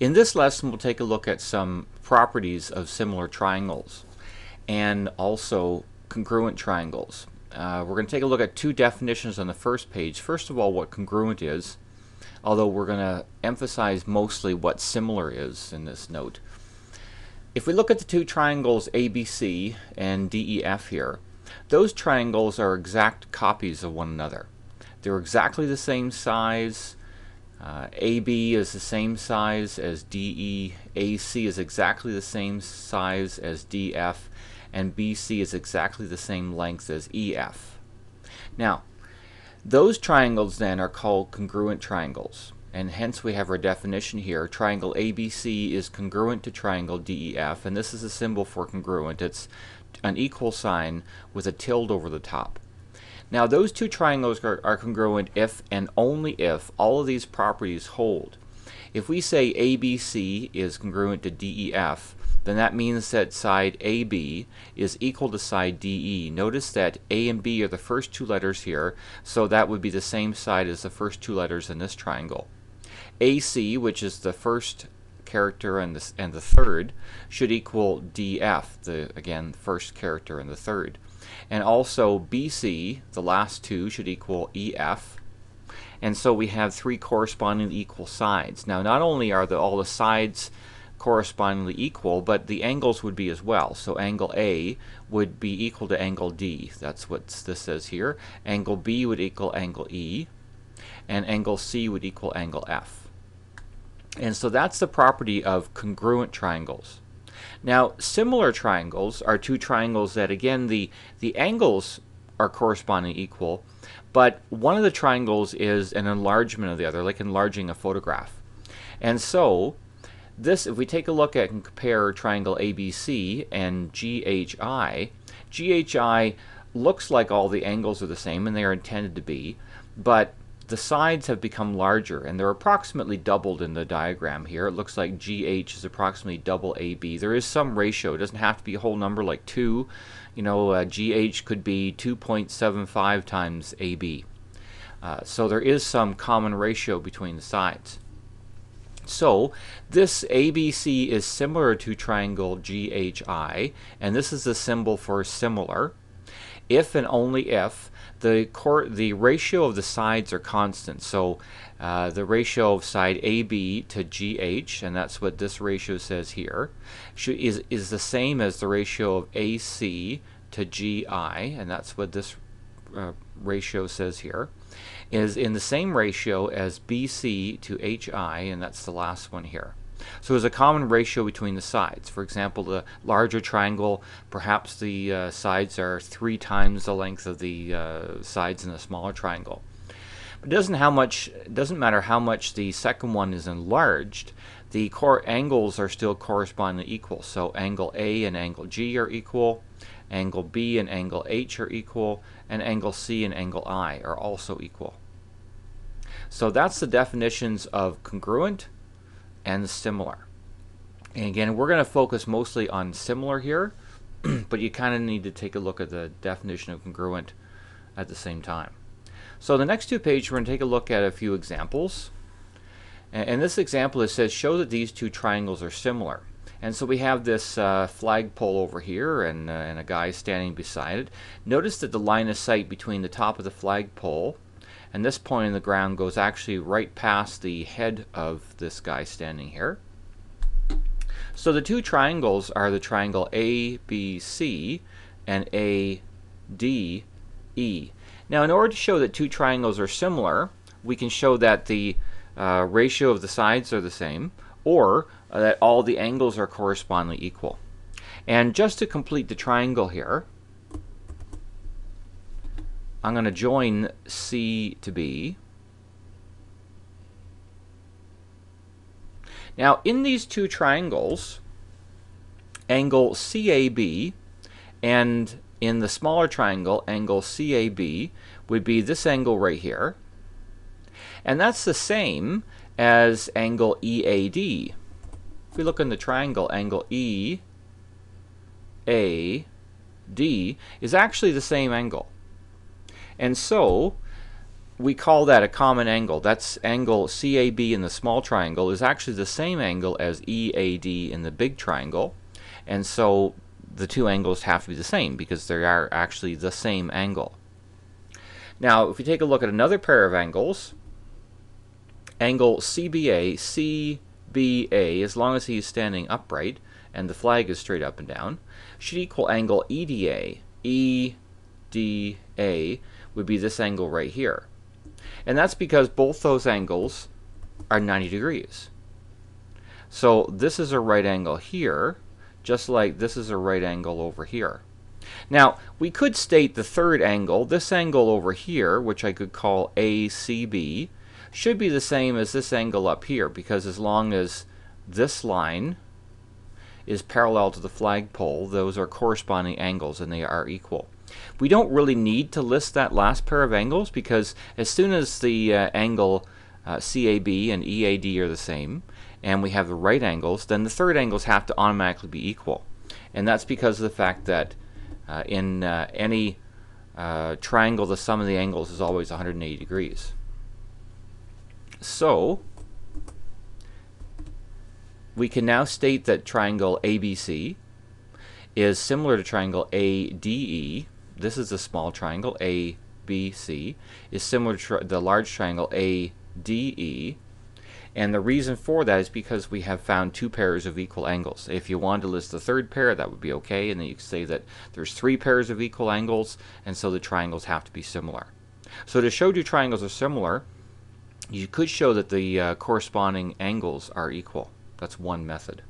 In this lesson, we'll take a look at some properties of similar triangles and also congruent triangles. Uh, we're going to take a look at two definitions on the first page. First of all, what congruent is, although we're going to emphasize mostly what similar is in this note. If we look at the two triangles ABC and DEF here, those triangles are exact copies of one another. They're exactly the same size, uh, AB is the same size as DE, AC is exactly the same size as DF, and BC is exactly the same length as EF. Now, those triangles then are called congruent triangles, and hence we have our definition here. Triangle ABC is congruent to triangle DEF, and this is a symbol for congruent. It's an equal sign with a tilde over the top. Now those two triangles are, are congruent if and only if all of these properties hold. If we say ABC is congruent to DEF, then that means that side AB is equal to side DE. Notice that A and B are the first two letters here, so that would be the same side as the first two letters in this triangle. AC, which is the first character and the, and the third, should equal DF, the again first character and the third. And also BC, the last two, should equal EF. And so we have three correspondingly equal sides. Now not only are the, all the sides correspondingly equal, but the angles would be as well. So angle A would be equal to angle D. That's what this says here. Angle B would equal angle E. And angle C would equal angle F. And so that's the property of congruent triangles. Now, similar triangles are two triangles that, again, the, the angles are corresponding equal, but one of the triangles is an enlargement of the other, like enlarging a photograph. And so, this, if we take a look at and compare triangle ABC and GHI, GHI looks like all the angles are the same, and they are intended to be, but the sides have become larger and they're approximately doubled in the diagram here. It looks like GH is approximately double AB. There is some ratio. It doesn't have to be a whole number like 2. You know, uh, GH could be 2.75 times AB. Uh, so there is some common ratio between the sides. So this ABC is similar to triangle GHI, and this is the symbol for similar. If and only if the core, the ratio of the sides are constant. So uh, the ratio of side AB to GH, and that's what this ratio says here, is, is the same as the ratio of AC to GI, and that's what this uh, ratio says here, is in the same ratio as BC to HI, and that's the last one here. So there's a common ratio between the sides. For example, the larger triangle, perhaps the uh, sides are three times the length of the uh, sides in the smaller triangle. But it doesn't how much it doesn't matter how much the second one is enlarged. The core angles are still correspondingly equal. So angle A and angle G are equal, angle B and angle H are equal, and angle C and angle I are also equal. So that's the definitions of congruent and similar. And again, we're going to focus mostly on similar here, but you kind of need to take a look at the definition of congruent at the same time. So the next two pages, we're going to take a look at a few examples. And, and this example, it says, show that these two triangles are similar. And so we have this uh, flagpole over here and, uh, and a guy standing beside it. Notice that the line of sight between the top of the flagpole and this point in the ground goes actually right past the head of this guy standing here. So the two triangles are the triangle ABC and ADE. Now in order to show that two triangles are similar, we can show that the uh, ratio of the sides are the same, or uh, that all the angles are correspondingly equal. And just to complete the triangle here, I'm going to join C to B. Now, in these two triangles, angle CAB and in the smaller triangle, angle CAB would be this angle right here. And that's the same as angle EAD. If we look in the triangle, angle EAD is actually the same angle. And so, we call that a common angle. That's angle CAB in the small triangle is actually the same angle as EAD in the big triangle. And so the two angles have to be the same because they are actually the same angle. Now, if we take a look at another pair of angles, angle CBA, CBA, as long as he's standing upright and the flag is straight up and down, should equal angle EDA. EDA would be this angle right here. And that's because both those angles are 90 degrees. So this is a right angle here, just like this is a right angle over here. Now, we could state the third angle, this angle over here, which I could call ACB, should be the same as this angle up here, because as long as this line is parallel to the flagpole, those are corresponding angles and they are equal. We don't really need to list that last pair of angles because as soon as the uh, angle uh, CAB and EAD are the same and we have the right angles, then the third angles have to automatically be equal. And that's because of the fact that uh, in uh, any uh, triangle, the sum of the angles is always 180 degrees. So, we can now state that triangle ABC is similar to triangle ADE. This is a small triangle, ABC, is similar to the large triangle ADE. And the reason for that is because we have found two pairs of equal angles. If you wanted to list the third pair, that would be okay. And then you could say that there's three pairs of equal angles, and so the triangles have to be similar. So to show two triangles are similar, you could show that the uh, corresponding angles are equal. That's one method.